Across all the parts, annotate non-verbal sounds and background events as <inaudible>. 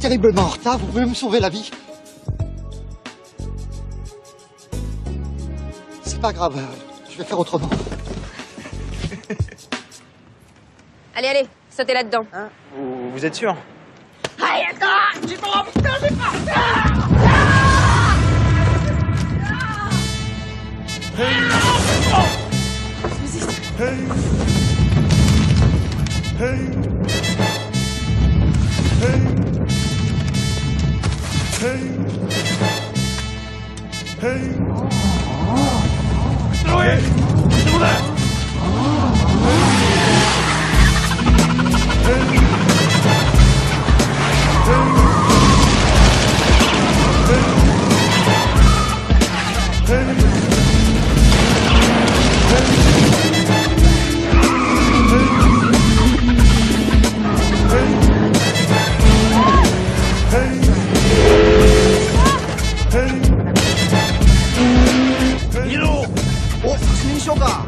terriblement en retard, vous pouvez me sauver la vie. C'est pas grave, je vais faire autrement. <laughs> Allez, allez, sautez là-dedans. Vous, vous êtes sûr 黑龙一你们怎么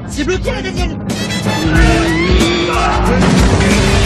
C'est bloqué la Daniel C'est pour toi là Il y en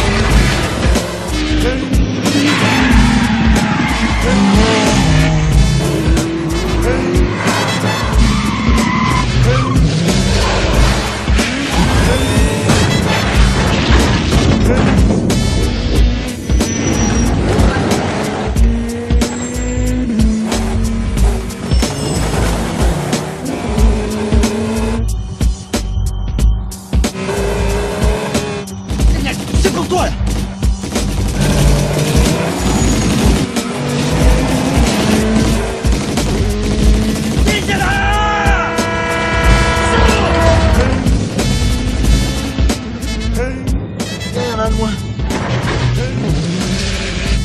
de moins.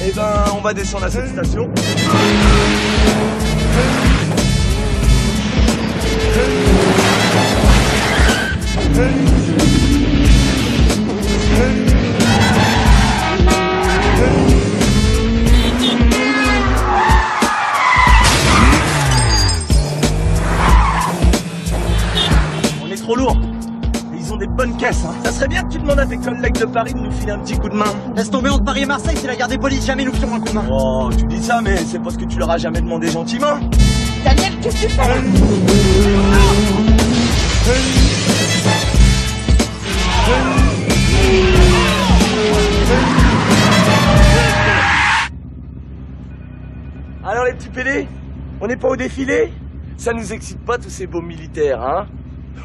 Eh ben, on va descendre à cette station. On Caisses. Hein. Ça serait bien que tu demandes à tes collègues de Paris de nous filer un petit coup de main. Laisse tomber entre Paris et Marseille, c'est la garde des polices, jamais nous firons un coup de main. Oh, tu dis ça, mais c'est parce que tu leur as jamais demandé gentiment. Daniel, qu'est-ce que tu fais Alors les petits pédés, on n'est pas au défilé? Ça nous excite pas tous ces beaux militaires, hein?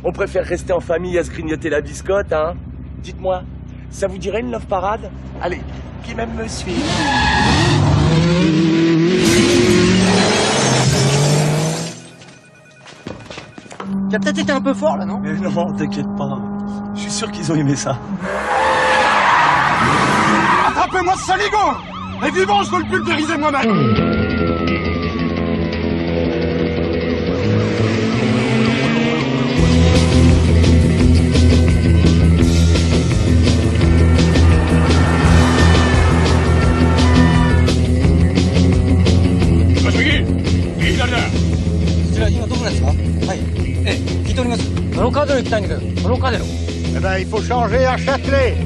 On préfère rester en famille à se grignoter la biscotte, hein. Dites-moi, ça vous dirait une love parade? Allez, qui même me suit. T'as peut-être été un peu fort là, non? Mais non, t'inquiète pas. Je suis sûr qu'ils ont aimé ça. Attrapez-moi ce saligon Et vivant, je veux le pulvériser moi-même Eh ben, il faut changer à Châtelet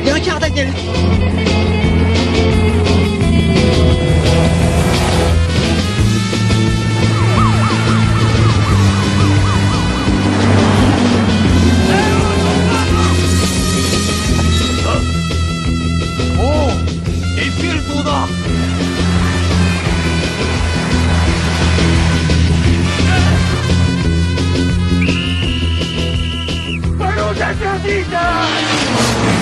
Il y a un quart, vida!